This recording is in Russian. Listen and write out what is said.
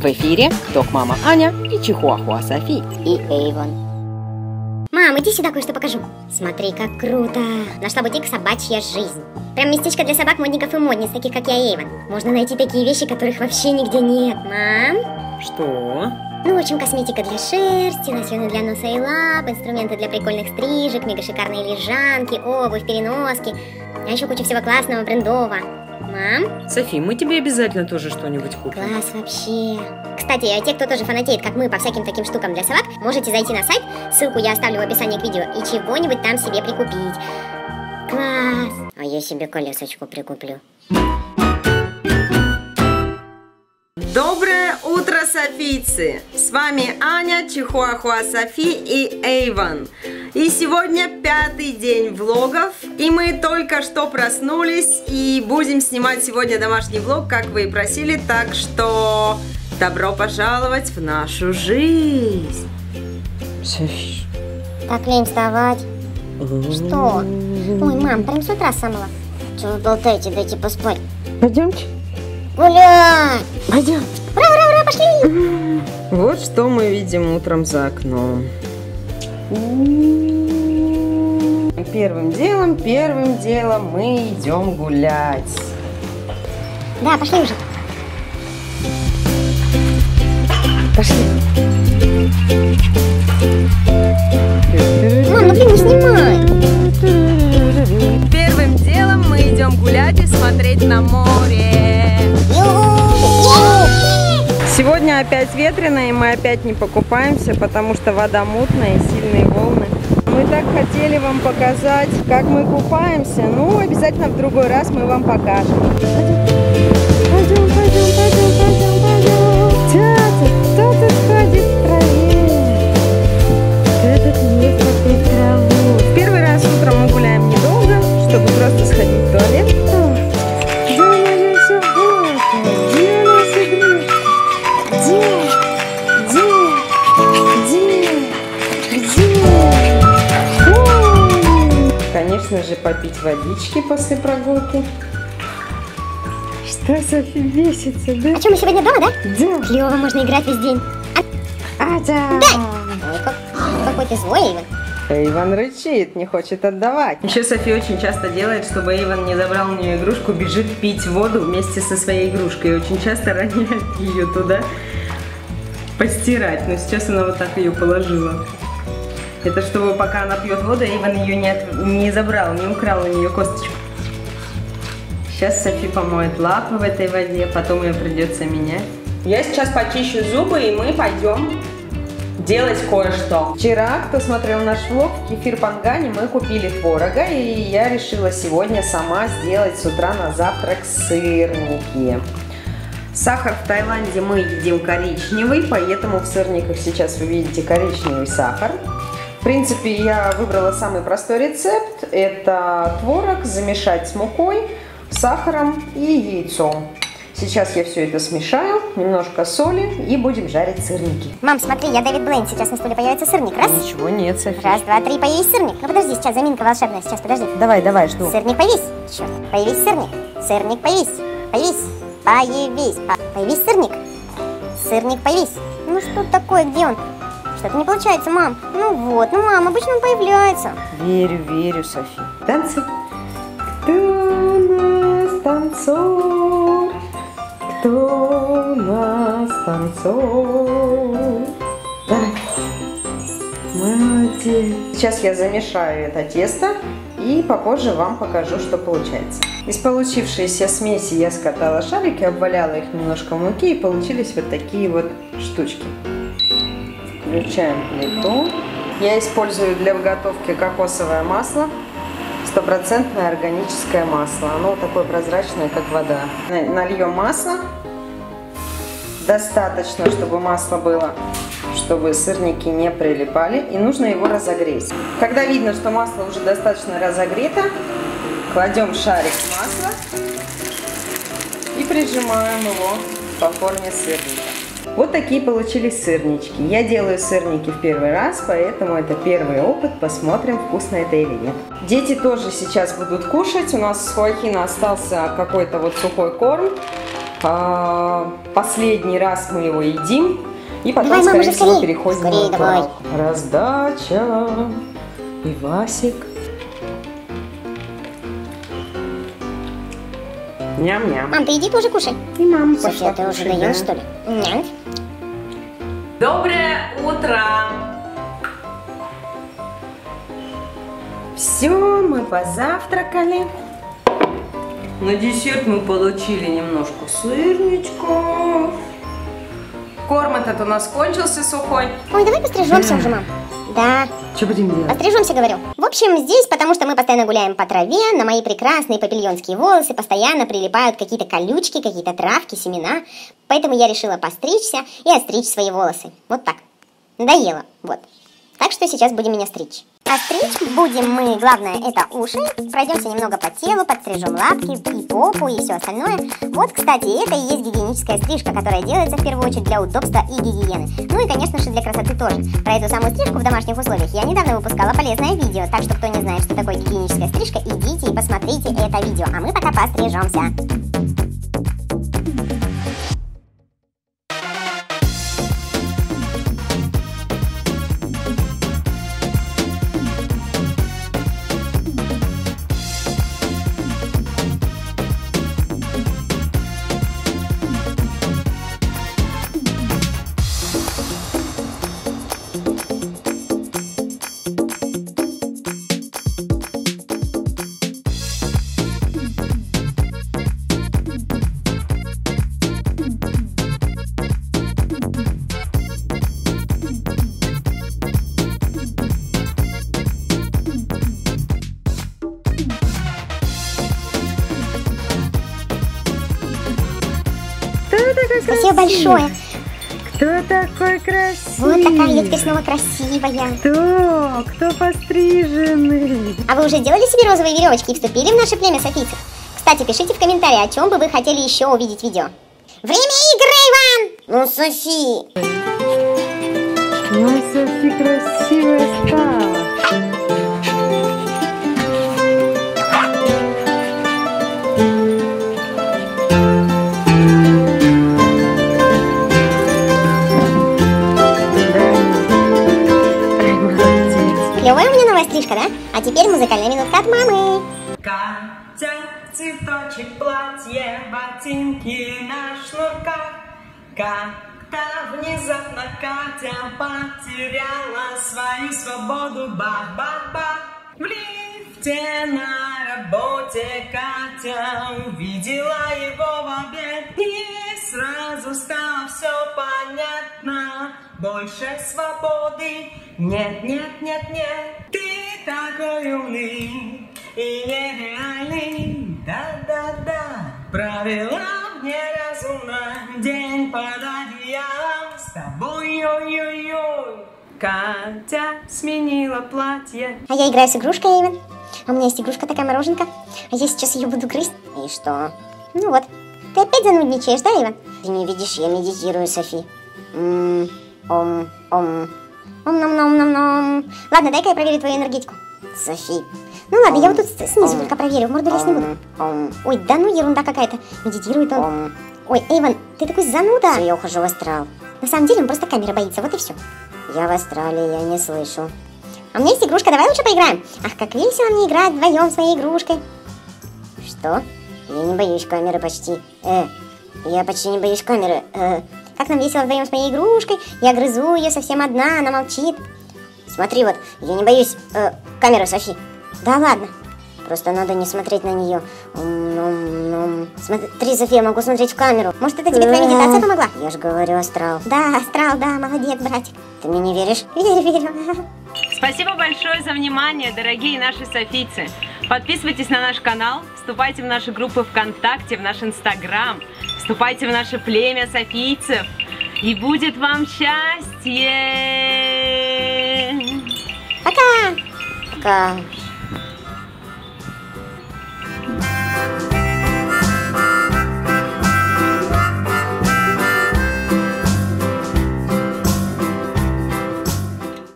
В эфире Док-мама Аня и Чихуахуа Софи. И Эйвон. Мам, иди сюда, кое-что покажу. Смотри, как круто. Нашла бутик «Собачья жизнь». Прям местечко для собак, модников и модниц, таких как я и Эйвон. Можно найти такие вещи, которых вообще нигде нет. Мам? Что? Ну, в общем, косметика для шерсти, лосьоны для носа и лап, инструменты для прикольных стрижек, мега шикарные лежанки, обувь, переноски. А еще куча всего классного, брендового. Мам? Софи, мы тебе обязательно тоже что-нибудь купим. Класс вообще. Кстати, а те, кто тоже фанатеет, как мы, по всяким таким штукам для собак, можете зайти на сайт, ссылку я оставлю в описании к видео, и чего-нибудь там себе прикупить. Класс! А я себе колесочку прикуплю. Доброе утро, Софийцы! С вами Аня, Чихуахуа Софи и Эйван. И сегодня пятый день влогов, и мы только что проснулись и будем снимать сегодня домашний влог, как вы и просили, так что добро пожаловать в нашу жизнь. Так лень вставать. Что? Ой, мам, прям с утра самого. Чего вы болтаете, дайте поспать. Пойдемте. Гулять! Пойдем. Ура, ура, ура, пошли! Вот что мы видим утром за окном. Первым делом, первым делом мы идем гулять. Да, пошли уже. Пошли. Опять ветрено, и мы опять не покупаемся, потому что вода мутная и сильные волны. Мы так хотели вам показать, как мы купаемся. Ну, обязательно в другой раз мы вам покажем. Пойдем, пойдем, пойдем, пойдем, пойдем. Тятя, кто тут ходит в траве? Этот ест вокруг траву. В первый раз утром мы гуляем недолго, чтобы просто сходить в туалет. Конечно же, попить водички после прогулки. Что, Софи, бесится, да? А что, мы сегодня дома, да? Да. Клево, можно играть весь день. А, да. Ой, как, какой ты злой, Эйвен. Иван рычит, не хочет отдавать. Еще София очень часто делает, чтобы Иван не забрал у нее игрушку, бежит пить воду вместе со своей игрушкой. И очень часто роняет ее туда постирать. Но сейчас она вот так ее положила. Это чтобы пока она пьет воду, Иван ее не, от- не забрал, не украл у нее косточку. Сейчас Софи помоет лапы в этой воде, потом ее придется менять. Я сейчас почищу зубы, и мы пойдем делать кое-что. Вчера, кто смотрел наш влог, кефир пангане мы купили творога, и я решила сегодня сама сделать с утра на завтрак сырники. Сахар в Таиланде мы едим коричневый, поэтому в сырниках сейчас вы видите коричневый сахар. В принципе, я выбрала самый простой рецепт. Это творог замешать с мукой, сахаром и яйцом. Сейчас я все это смешаю, немножко соли и будем жарить сырники. Мам, смотри, я Дэвид Блейн. Сейчас на стуле появится сырник. Раз. Ничего нет, София. Раз, два, три, появись сырник. Ну подожди, сейчас заминка волшебная. Сейчас, подожди. Давай, давай, жду. Сырник, появись. Черт. Появись сырник. Сырник, появись. Появись. Появись. По- Появись сырник. Сырник, появись. Ну что такое, где он? Что-то не получается, мам. Ну вот, ну мам, обычно он появляется. Верю, верю, Софи. Танцы. Кто у нас танцор? Кто у нас танцор? Давай. Молодец. Сейчас я замешаю это тесто и попозже вам покажу, что получается. Из получившейся смеси я скатала шарики, обваляла их немножко в муке и получились вот такие вот штучки. Включаем плиту. Я использую для готовки кокосовое масло. Стопроцентное органическое масло. Оно такое прозрачное, как вода. На- Нальем масло. Достаточно, чтобы масло было, чтобы сырники не прилипали. И нужно его разогреть. Когда видно, что масло уже достаточно разогрето, кладем шарик масла и прижимаем его по форме сырника. Вот такие получились сырнички. Я делаю сырники в первый раз, поэтому это первый опыт. Посмотрим, вкусно это или нет. Дети тоже сейчас будут кушать. У нас с Хоакина остался какой-то вот сухой корм. а, последний раз мы его едим. И потом, Давай, скорее уже всего, скорее. переходим Скорее на давай. Раздача. И Ням-ням. Мам, ты иди тоже кушай. И мама София, пошла ты уже доел, да. что ли? Нет. Доброе утро! Все, мы позавтракали. На десерт мы получили немножко сырничков. Корм этот у нас кончился сухой. Ой, давай пострижемся уже, мам. Да, Что будем делать? пострижемся, говорю. В общем, здесь, потому что мы постоянно гуляем по траве, на мои прекрасные папильонские волосы постоянно прилипают какие-то колючки, какие-то травки, семена. Поэтому я решила постричься и отстричь свои волосы. Вот так. Надоело. Вот. Так что сейчас будем меня стричь. А стричь будем мы, главное, это уши. Пройдемся немного по телу, подстрижем лапки и попу и все остальное. Вот, кстати, это и есть гигиеническая стрижка, которая делается в первую очередь для удобства и гигиены. Ну и, конечно же, для красоты тоже. Про эту самую стрижку в домашних условиях я недавно выпускала полезное видео. Так что, кто не знает, что такое гигиеническая стрижка, идите и посмотрите это видео. А мы пока пострижемся. Спасибо большое. Кто такой красивый? Вот такая теперь снова красивая. Кто? Кто постриженный? А вы уже делали себе розовые веревочки и вступили в наше племя софийцев? Кстати, пишите в комментарии, о чем бы вы хотели еще увидеть видео. Время игры, Иван! Ну, Софи! Ой, Софи красивая стала. Цветочек, платье, ботинки на шнурках. Как-то внезапно Катя потеряла свою свободу. Бах-бах-бах. В лифте на работе Катя увидела его в обед. И сразу стало все понятно. Больше свободы. Нет, нет, нет, нет. Ты такой умный и нереальный. Да-да-да. Провела мне разумно день под одеялом с тобой. Ой-ой-ой. Катя сменила платье. А я играю с игрушкой, Эйвен. А у меня есть игрушка такая мороженка. А я сейчас ее буду грызть. И что? Ну вот. Ты опять занудничаешь, да, Иван? Ты не видишь, я медитирую, Софи. М, Ом, ом. Ом, ном, ном, ном, ном. Ладно, дай-ка я проверю твою энергетику. Софи. Ну ладно, я вот тут снизу только проверю, в морду лезть не буду. Ой, да ну ерунда какая-то. Медитирует он. Ой, Эйван, ты такой зануда. я ухожу в астрал. На самом деле он просто камеры боится, вот и все. Я в астрале, я не слышу. А у меня есть игрушка, давай лучше поиграем. Ах, как весело мне играть вдвоем с моей игрушкой. Что? Я не боюсь камеры почти. Э, я почти не боюсь камеры. Э, как нам весело вдвоем с моей игрушкой. Я грызу ее совсем одна, она молчит. Смотри, вот, я не боюсь э, камеры, Софи. Да ладно. Просто надо не смотреть на нее. Смотри, София, могу смотреть в камеру. Может, это тебе твоя медитация помогла? Я же говорю, астрал. Да, астрал, да, молодец, братик. Ты мне не веришь? Верю, верю. Спасибо большое за внимание, дорогие наши софийцы. Подписывайтесь на наш канал, вступайте в наши группы ВКонтакте, в наш Инстаграм, вступайте в наше племя софийцев. И будет вам счастье! Пока. Пока.